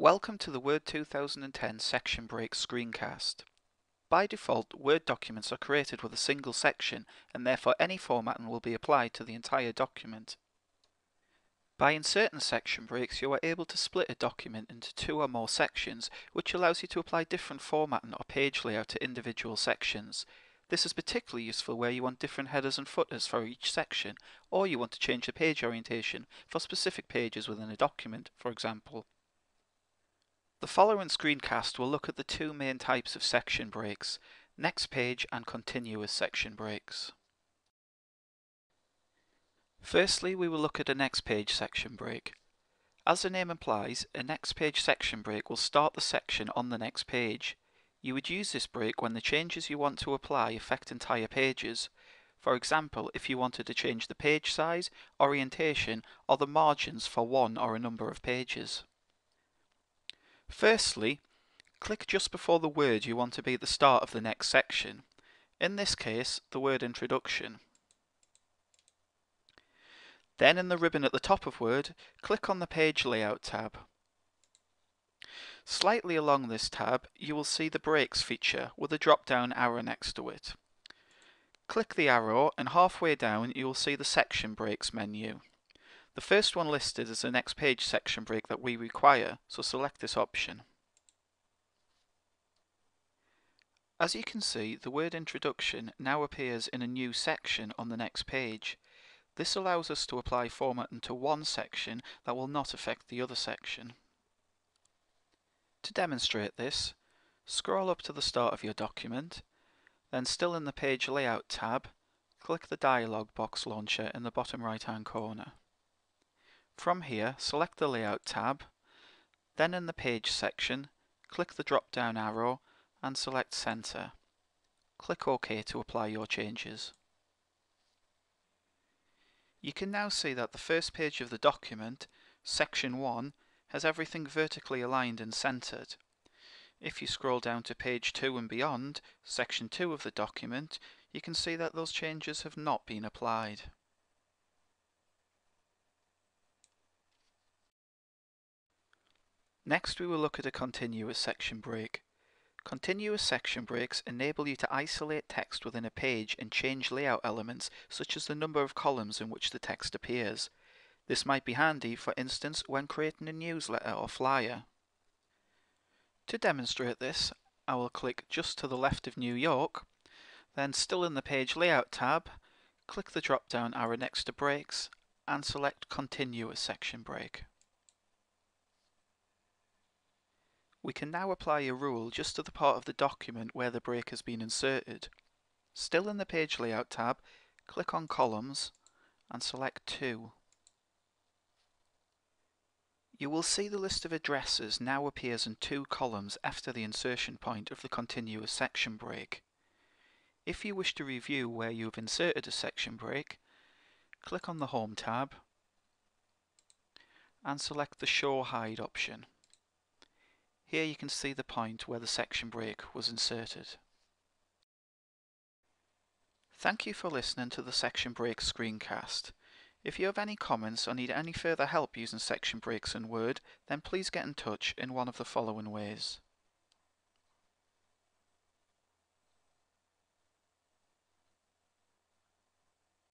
Welcome to the Word 2010 Section Break screencast. By default, Word documents are created with a single section and therefore any formatting will be applied to the entire document. By inserting section breaks, you are able to split a document into two or more sections, which allows you to apply different formatting or page layout to individual sections. This is particularly useful where you want different headers and footers for each section, or you want to change the page orientation for specific pages within a document, for example. The following screencast will look at the two main types of section breaks, next page and continuous section breaks. Firstly, we will look at a next page section break. As the name implies, a next page section break will start the section on the next page. You would use this break when the changes you want to apply affect entire pages. For example, if you wanted to change the page size, orientation, or the margins for one or a number of pages. Firstly, click just before the word you want to be at the start of the next section. In this case, the word introduction. Then in the ribbon at the top of Word, click on the Page Layout tab. Slightly along this tab, you will see the Breaks feature with a drop-down arrow next to it. Click the arrow and halfway down you will see the Section Breaks menu. The first one listed is the next page section break that we require, so select this option. As you can see, the word introduction now appears in a new section on the next page. This allows us to apply formatting to one section that will not affect the other section. To demonstrate this, scroll up to the start of your document, then still in the Page Layout tab, click the dialog box launcher in the bottom right hand corner. From here, select the Layout tab, then in the Page section, click the drop-down arrow and select Center. Click OK to apply your changes. You can now see that the first page of the document, Section 1, has everything vertically aligned and centered. If you scroll down to page 2 and beyond, Section 2 of the document, you can see that those changes have not been applied. Next we will look at a continuous section break. Continuous section breaks enable you to isolate text within a page and change layout elements such as the number of columns in which the text appears. This might be handy, for instance, when creating a newsletter or flyer. To demonstrate this, I will click just to the left of New York, then still in the Page Layout tab, click the drop-down arrow next to Breaks and select Continuous Section Break. We can now apply a rule just to the part of the document where the break has been inserted. Still in the Page Layout tab, click on Columns and select 2. You will see the list of addresses now appears in two columns after the insertion point of the continuous section break. If you wish to review where you have inserted a section break, click on the Home tab and select the Show Hide option. Here you can see the point where the section break was inserted. Thank you for listening to the section break screencast. If you have any comments or need any further help using section breaks in Word, then please get in touch in one of the following ways.